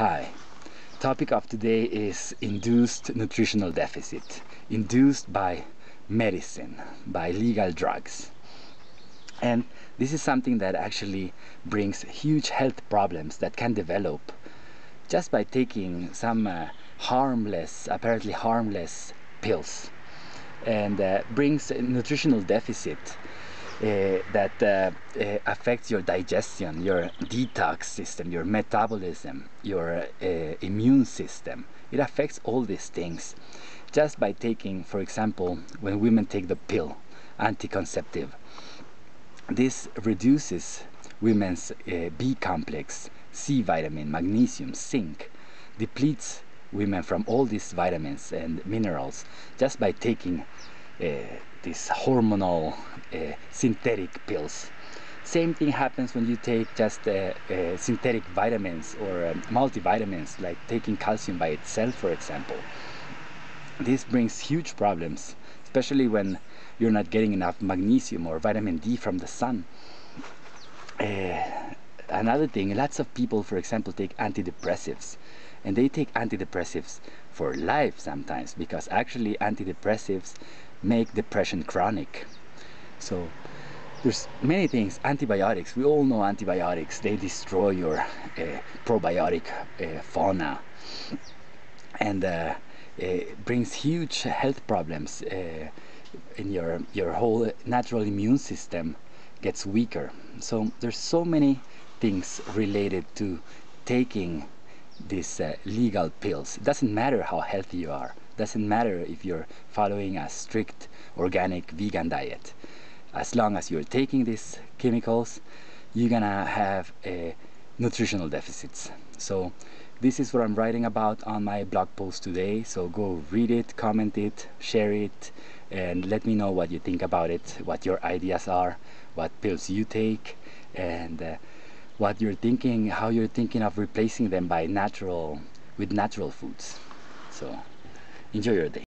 Hi. Topic of today is induced nutritional deficit, induced by medicine, by legal drugs. And this is something that actually brings huge health problems that can develop just by taking some uh, harmless, apparently harmless pills and uh, brings nutritional deficit that uh, uh, affects your digestion, your detox system, your metabolism, your uh, immune system. It affects all these things just by taking, for example, when women take the pill, anticonceptive. This reduces women's uh, B complex, C vitamin, magnesium, zinc, depletes women from all these vitamins and minerals just by taking uh, these hormonal uh, synthetic pills. Same thing happens when you take just uh, uh, synthetic vitamins or um, multivitamins, like taking calcium by itself, for example. This brings huge problems, especially when you're not getting enough magnesium or vitamin D from the sun. Uh, another thing, lots of people, for example, take antidepressives and they take antidepressives for life sometimes because actually antidepressives make depression chronic. So there's many things. Antibiotics. We all know antibiotics. They destroy your uh, probiotic uh, fauna. And uh, brings huge health problems uh, in your your whole natural immune system gets weaker. So there's so many things related to taking these uh, legal pills. It doesn't matter how healthy you are. It doesn't matter if you're following a strict organic vegan diet. As long as you're taking these chemicals, you're gonna have a nutritional deficits. So this is what I'm writing about on my blog post today. So go read it, comment it, share it, and let me know what you think about it, what your ideas are, what pills you take, and uh, what you're thinking, how you're thinking of replacing them by natural, with natural foods. So enjoy your day.